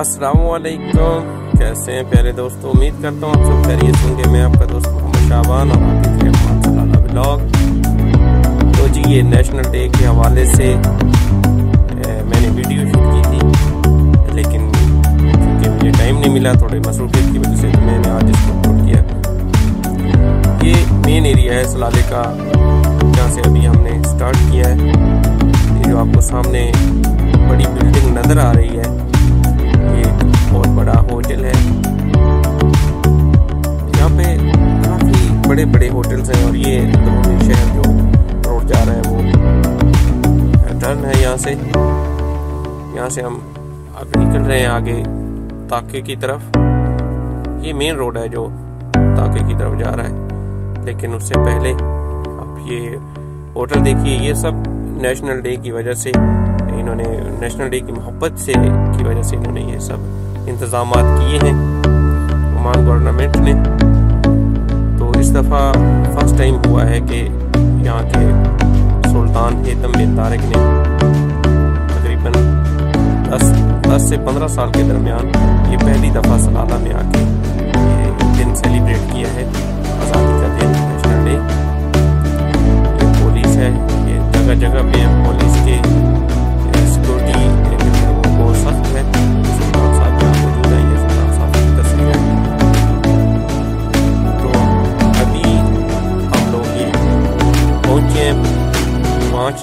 असलकुम कैसे हैं प्यारे दोस्तों? उम्मीद करता हूँ आप सब खैरियत होंगे। मैं आपका दोस्त मोहम्मद शाहबान और आप देख रहे हैं ब्लॉग। तो जी ये नेशनल डे के हवाले से ए, मैंने वीडियो शूट की थी। लेकिन क्योंकि मुझे टाइम नहीं मिला थोड़े मसरूफियत की वजह से तो मैंने आज इसको अपलोड किया। ये मेन एरिया है सलाले का जहाँ से अभी हमने स्टार्ट किया है। ये जो आपको सामने बड़ी बिल्डिंग नज़र आ रही है बड़े बड़े होटल्स हैं और ये शहर जो रोड जा रहा है वो टर्न है यहाँ से। यहाँ से हम अब निकल रहे हैं आगे ताके की तरफ़। ये मेन रोड है जो ताके की तरफ़ जा रहा है। लेकिन उससे पहले अब ये होटल देखिए, ये सब नेशनल डे की वजह से, इन्होंने नेशनल डे की मोहब्बत से, की वजह से इन्होंने ये सब इंतज़ाम किए हैं। ओमान गवर्नमेंट ने कि यहाँ के सुल्तान हेतम बिन तारक ने तकरीबन दस दस से 15 साल के दरमियान ये पहली दफ़ा सलाला में आके ये दिन सेलिब्रेट किया है। आज़ादी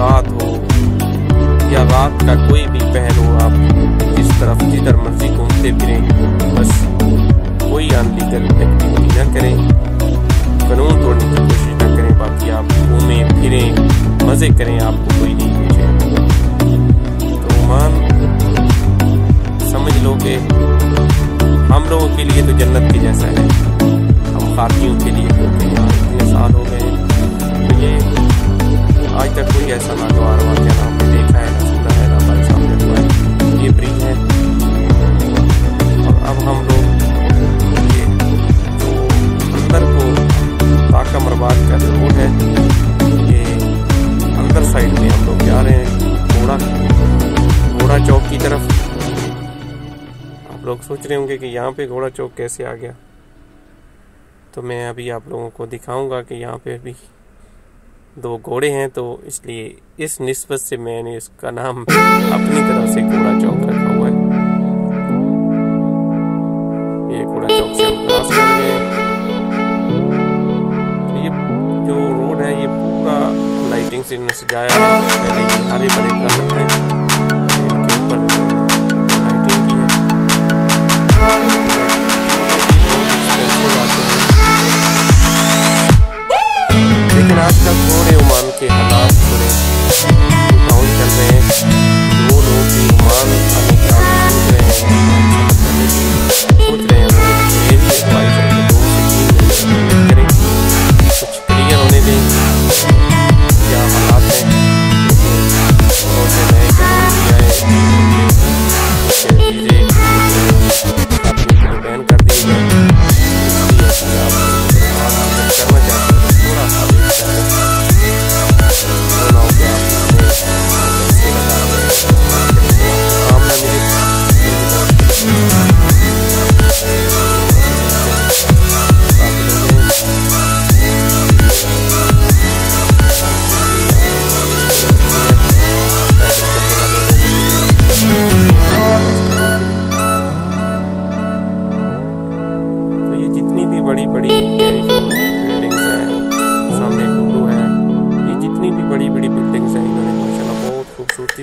रात हो या रात का कोई भी पहर हो, आप जिस तरफ़ जिधर मर्ज़ी घूमते फिरें, बस कोई अनलीगल एक्टिविटी ना करें, कानून तोड़ने की कोशिश ना करें, बाकी आप घूमें, फिरें, मज़े करें, आपको कोई नहीं पूछे। तो मान, समझ लो कि हम लोगों के लिए तो जन्नत की जैसा है, हम खातियों के लिए इतने साल हो लोग सोच रहे होंगे कि यहाँ पे घोड़ा चौक कैसे आ गया। तो मैं अभी आप लोगों को दिखाऊँगा कि यहाँ पे अभी दो घोड़े हैं तो इसलिए इस निस्बत से मैंने इसका नाम अपनी तरफ़ से घोड़ा चौक रखा हुआ है। ये घोड़ा चौक से तो जो रोड है, ये पूरा लाइटिंग से सजाया हरे भरे कलर हैं। है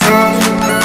है